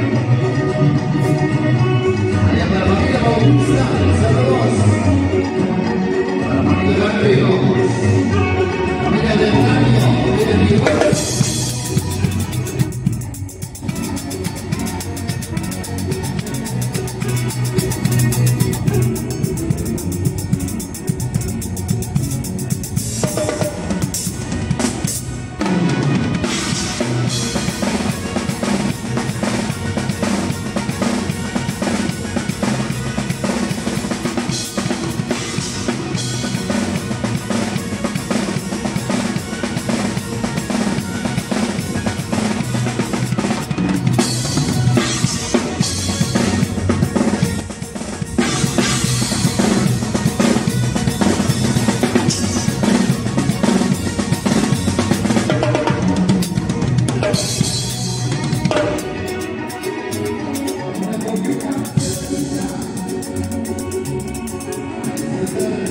ありがとうございます。Thank